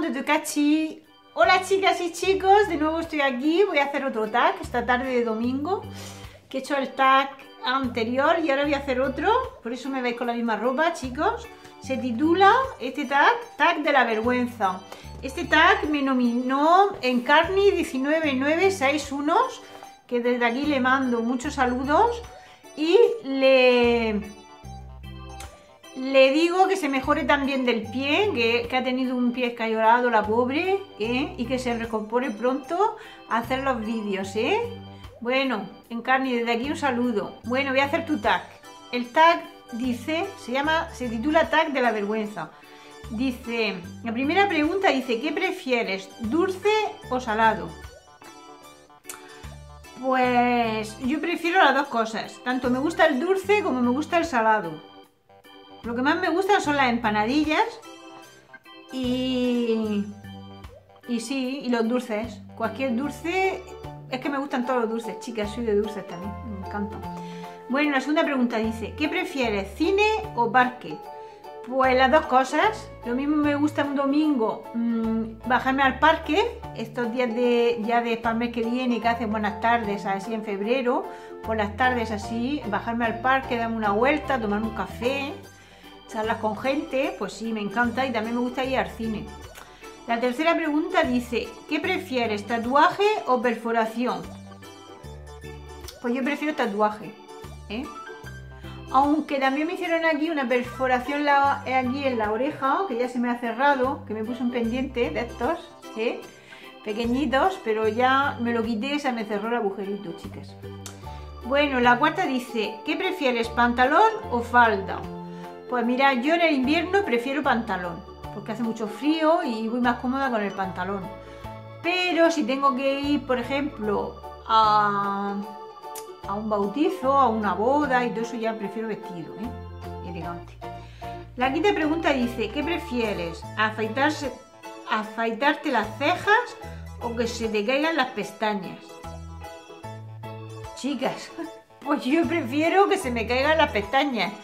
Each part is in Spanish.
de Cachi. Hola chicas y chicos, de nuevo estoy aquí, voy a hacer otro tag esta tarde de domingo, que he hecho el tag anterior y ahora voy a hacer otro, por eso me veis con la misma ropa chicos. Se titula este tag, tag de la vergüenza. Este tag me nominó en Carni 19961, que desde aquí le mando muchos saludos y le le digo que se mejore también del pie, que, ha tenido un pie escayolado la pobre, ¿eh? y que se recompone pronto a hacer los vídeos, ¿eh? Bueno, Encarni, desde aquí un saludo. Bueno, voy a hacer tu tag. El tag dice, se llama, se titula tag de la vergüenza. Dice, la primera pregunta dice, ¿qué prefieres, dulce o salado? Pues yo prefiero las dos cosas. Tanto me gusta el dulce como me gusta el salado. Lo que más me gustan son las empanadillas y... Y sí, y los dulces. Cualquier dulce... Es que me gustan todos los dulces, chicas, soy de dulces también, me encanta. Bueno, la segunda pregunta dice, ¿qué prefieres, cine o parque? Pues las dos cosas. Lo mismo me gusta un domingo mm, bajarme al parque, estos días de ya de mes que viene que hacen buenas tardes, así en febrero, las tardes así, bajarme al parque, darme una vuelta, tomar un café, charlas con gente, pues sí, me encanta y también me gusta ir al cine. La tercera pregunta dice, ¿qué prefieres, tatuaje o perforación? Pues yo prefiero tatuaje, ¿eh? Aunque también me hicieron aquí una perforación aquí en la oreja, que ya se me ha cerrado, que me puse un pendiente de estos, ¿eh? pequeñitos, pero ya me lo quité se me cerró el agujerito, chicas. Bueno, la cuarta dice, ¿qué prefieres, pantalón o falda? Pues mira, yo en el invierno prefiero pantalón, porque hace mucho frío y voy más cómoda con el pantalón. Pero si tengo que ir, por ejemplo, a, un bautizo, a una boda y todo eso, ya prefiero vestido, ¿eh? elegante. La quinta pregunta dice, ¿qué prefieres? ¿Afeitarse, ¿Afeitarte las cejas o que se te caigan las pestañas? Chicas, pues yo prefiero que se me caigan las pestañas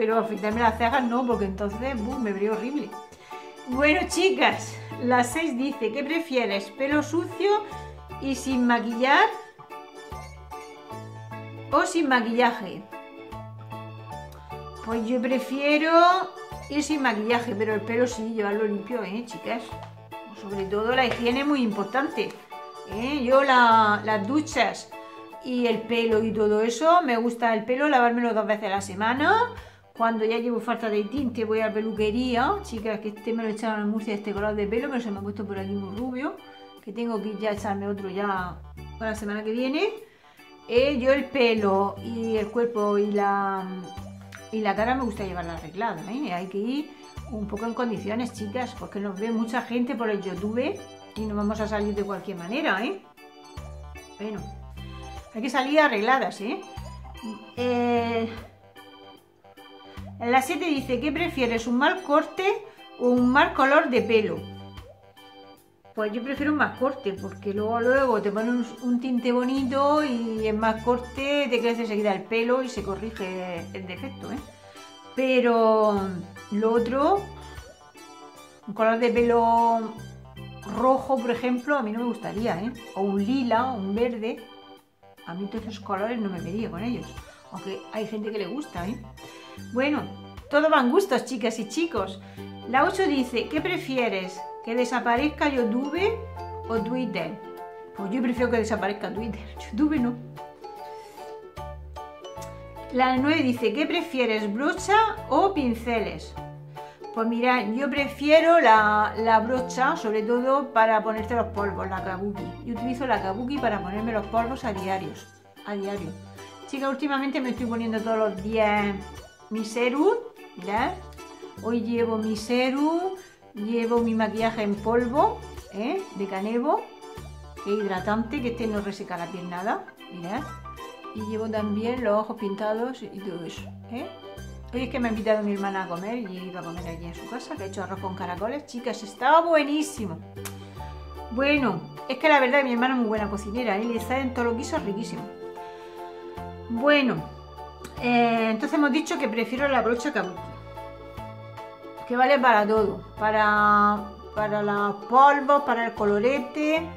pero afeitarme las cejas no, porque entonces me vería horrible. Bueno, chicas, la 6 dice, ¿qué prefieres? ¿Pelo sucio y sin maquillar o sin maquillaje? Pues yo prefiero ir sin maquillaje, pero el pelo sí, llevarlo limpio, ¿eh, chicas? Sobre todo la higiene es muy importante. ¿eh? Yo las duchas y el pelo y todo eso, me gusta el pelo, lavármelo dos veces a la semana cuando ya llevo falta de tinte voy a la peluquería, chicas, que este me lo echaron en Murcia este color de pelo, pero se me ha puesto por aquí muy rubio, que tengo que ya echarme otro ya para la semana que viene. Eh, yo el pelo y el cuerpo y la, y la cara me gusta llevarla arreglada, ¿eh? hay que ir un poco en condiciones, chicas, porque nos ve mucha gente por el YouTube y no vamos a salir de cualquier manera, ¿eh? Bueno, hay que salir arregladas, ¿eh? eh en la 7 dice, ¿qué prefieres, un mal corte o un mal color de pelo? Pues yo prefiero un mal corte, porque luego, luego te ponen un, tinte bonito y en más corte te crece enseguida el pelo y se corrige el defecto, ¿eh? Pero lo otro, un color de pelo rojo, por ejemplo, a mí no me gustaría, ¿eh? O un lila, o un verde. A mí todos esos colores no me vería con ellos. Aunque hay gente que le gusta, ¿eh? Bueno, todo van gustos, chicas y chicos. La 8 dice, ¿qué prefieres? ¿Que desaparezca YouTube o Twitter? Pues yo prefiero que desaparezca Twitter, YouTube no. La 9 dice, ¿qué prefieres, brocha o pinceles? Pues mira, yo prefiero la, la, brocha, sobre todo para ponerte los polvos, la kabuki. Yo utilizo la kabuki para ponerme los polvos a diarios, a diario. Chicas, últimamente me estoy poniendo todos los días mi serum, mirad. Hoy llevo mi serum, llevo mi maquillaje en polvo, ¿eh? de Canevo, que hidratante, que este no reseca la piel nada, mirad. Y llevo también los ojos pintados y todo eso, ¿eh? Hoy es que me ha invitado mi hermana a comer y iba a comer allí en su casa, que ha hecho arroz con caracoles. Chicas, estaba buenísimo. Bueno, es que la verdad mi hermana es muy buena cocinera, ¿eh? le salen todo lo que riquísimo. Bueno, eh, entonces hemos dicho que prefiero la brocha kabuki. Que vale para todo. Para, para los polvos, para el colorete,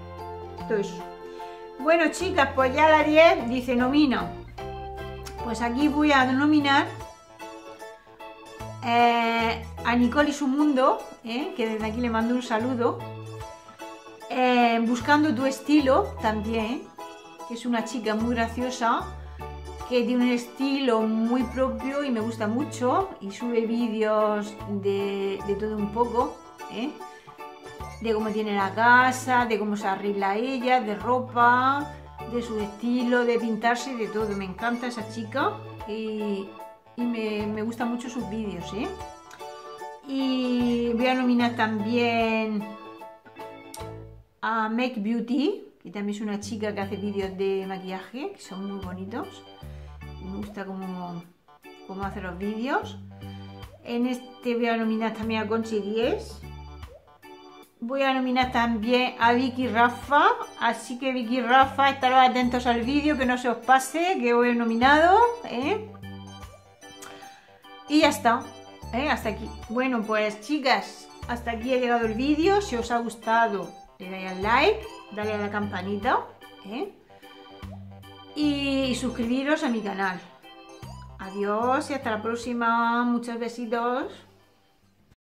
todo eso. Bueno, chicas, pues ya la 10 dice nomina. Pues aquí voy a denominar eh, a Nicole y su mundo, eh, que desde aquí le mando un saludo. Buscando tu estilo también, que es una chica muy graciosa, que tiene un estilo muy propio y me gusta mucho y sube vídeos de, todo un poco, de cómo tiene la casa, de cómo se arregla ella, de ropa, de su estilo, de pintarse, de todo. Me encanta esa chica y, me, me gustan mucho sus vídeos. ¿eh? Y voy a nominar también a Make Beauty, que también es una chica que hace vídeos de maquillaje, que son muy bonitos. Me gusta cómo, cómo hace los vídeos. En este voy a nominar también a Conchi 10 Voy a nominar también a Vicky Rafa, así que Vicky Rafa, estaros atentos al vídeo, que no se os pase, que os he nominado. ¿eh? Y ya está, ¿eh? hasta aquí. Bueno, pues chicas, hasta aquí ha llegado el vídeo. Si os ha gustado, le dais al like, dale a la campanita ¿eh? Y suscribiros a mi canal. Adiós y hasta la próxima. Muchos besitos.